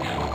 Yeah.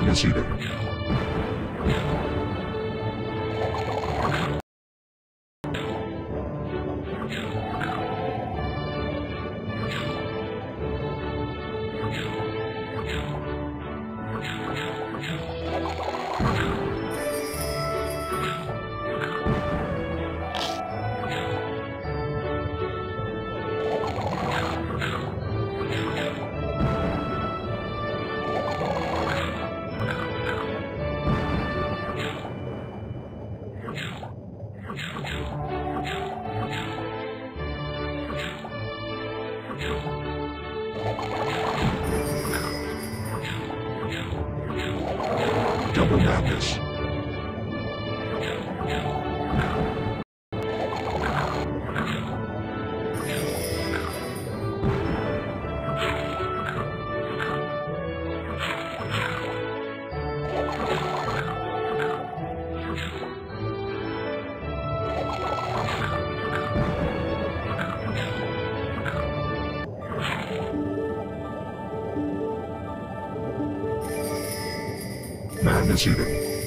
Madness Eater. Double man is eating.